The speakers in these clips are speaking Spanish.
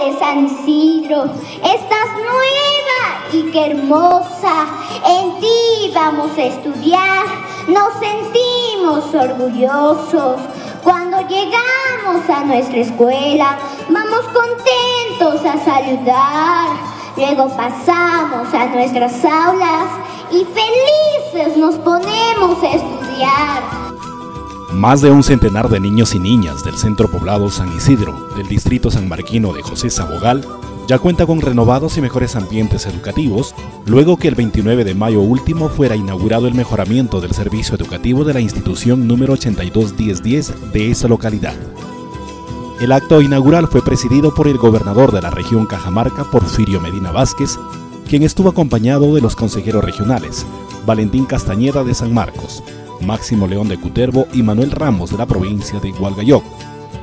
de San Isidro, estás nueva y qué hermosa. En ti vamos a estudiar, nos sentimos orgullosos. Cuando llegamos a nuestra escuela, vamos contentos a saludar. Luego pasamos a nuestras aulas y felices nos ponemos a estudiar. Más de un centenar de niños y niñas del centro poblado San Isidro, del distrito San Marquino de José Sabogal, ya cuenta con renovados y mejores ambientes educativos, luego que el 29 de mayo último fuera inaugurado el mejoramiento del servicio educativo de la institución número 821010 de esa localidad. El acto inaugural fue presidido por el gobernador de la región Cajamarca, Porfirio Medina Vázquez, quien estuvo acompañado de los consejeros regionales, Valentín Castañeda de San Marcos, Máximo León de Cutervo y Manuel Ramos de la provincia de Hualgayoc,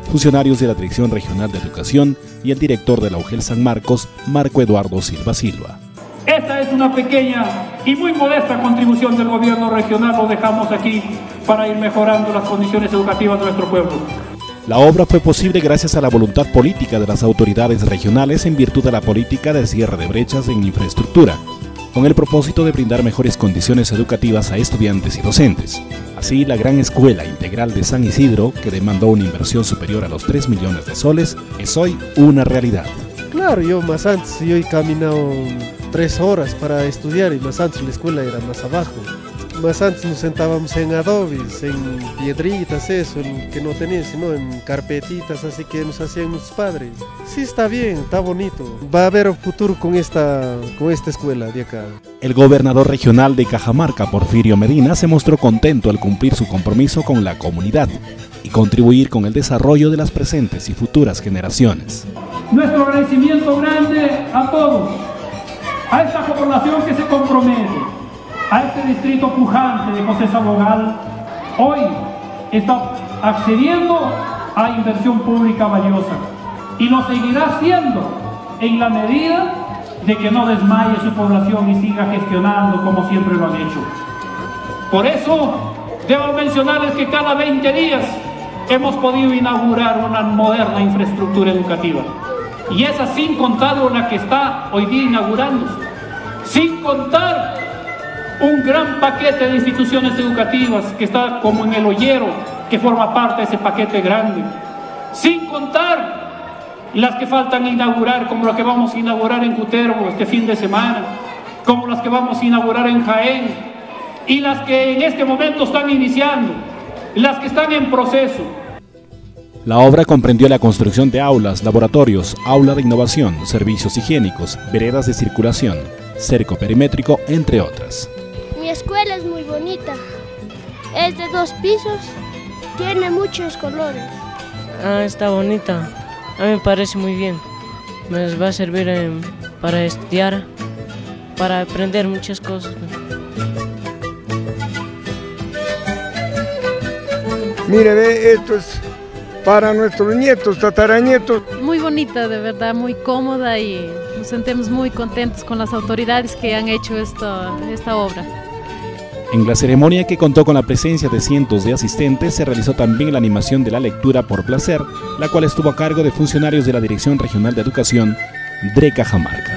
funcionarios de la Dirección Regional de Educación y el director de la UGEL San Marcos, Marco Eduardo Silva Silva. Esta es una pequeña y muy modesta contribución del gobierno regional, lo dejamos aquí para ir mejorando las condiciones educativas de nuestro pueblo. La obra fue posible gracias a la voluntad política de las autoridades regionales en virtud de la política de cierre de brechas en infraestructura, con el propósito de brindar mejores condiciones educativas a estudiantes y docentes. Así, la gran escuela integral de San Isidro, que demandó una inversión superior a los 3 millones de soles, es hoy una realidad. Claro, yo más antes, yo he caminado tres horas para estudiar y más antes la escuela era más abajo. Más antes nos sentábamos en adobes, en piedritas, eso, que no tenían, sino en carpetitas, así que nos hacían nuestros padres. Sí, está bien, está bonito. Va a haber un futuro con esta, con esta escuela de acá. El gobernador regional de Cajamarca, Porfirio Medina, se mostró contento al cumplir su compromiso con la comunidad y contribuir con el desarrollo de las presentes y futuras generaciones. Nuestro agradecimiento grande a todos, a esta población que se compromete a este distrito pujante de José Sabogal, hoy está accediendo a inversión pública valiosa y lo seguirá haciendo en la medida de que no desmaye su población y siga gestionando como siempre lo han hecho. Por eso debo mencionarles que cada 20 días hemos podido inaugurar una moderna infraestructura educativa. Y esa sin contar una que está hoy día inaugurándose. Sin contar un gran paquete de instituciones educativas que está como en el hoyero, que forma parte de ese paquete grande. Sin contar las que faltan inaugurar, como las que vamos a inaugurar en Cutervo este fin de semana, como las que vamos a inaugurar en Jaén, y las que en este momento están iniciando, las que están en proceso. La obra comprendió la construcción de aulas, laboratorios, aula de innovación, servicios higiénicos, veredas de circulación, cerco perimétrico, entre otras. Mi escuela es muy bonita. Es de dos pisos, tiene muchos colores. Ah, está bonita. A mí me parece muy bien. Me va a servir em, para estudiar, para aprender muchas cosas. Mire, ve, esto es para nuestros nietos, tataranietos. Muy bonita, de verdad, muy cómoda y nos sentimos muy contentos con las autoridades que han hecho esta, esta obra. En la ceremonia que contó con la presencia de cientos de asistentes se realizó también la animación de la lectura por placer, la cual estuvo a cargo de funcionarios de la Dirección Regional de Educación, DRECA Cajamarca.